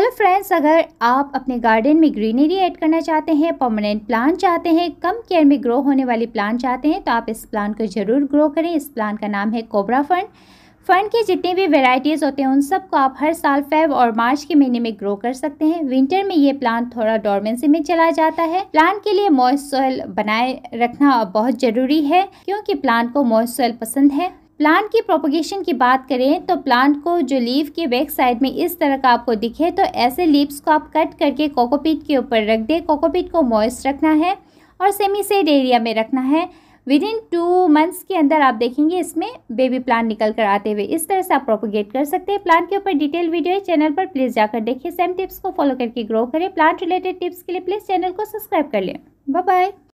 Hello friends अगर आप अपने गार्डन में ग्रीनरी ऐड करना चाहते हैं परमानेंट प्लांट चाहते हैं, कम केयर में ग्रो होने वाली प्लांट चाहते हैं तो आप इस प्लांट को ज़रूर ग्रो करें। इस प्लांट का नाम है कोबरा फंड फंड के जितने भी वेराइटीज़ होते हैं, उन सबको आप हर साल फेब और मार्च के महीने में ग्रो कर सकते हैं। विंटर में ये प्लांट थोड़ा डोरमेंसी में चला जाता है। प्लांट के लिए मॉइस्ट सॉइल बनाए रखना बहुत ज़रूरी है, क्योंकि प्लांट को मॉइस्ट सॉइल पसंद है। प्लांट की प्रोपोगेशन की बात करें तो प्लांट को जो लीव के बैक साइड में इस तरह का आपको दिखे तो ऐसे लीव्स को आप कट करके कोकोपीट के ऊपर रख दें। कोकोपीट को मॉइस्ट रखना है और सेमी सेड एरिया में रखना है। विद इन टू मंथ्स के अंदर आप देखेंगे इसमें बेबी प्लांट निकल कर आते हुए इस तरह से आप प्रोपोगेट कर सकते हैं। प्लांट के ऊपर डिटेल वीडियो है चैनल पर प्लीज़ जाकर देखिए। सेम टिप्स को फॉलो करके ग्रो करें। प्लांट रिलेटेड टिप्स के लिए प्लीज़ चैनल को सब्सक्राइब कर लें। बाय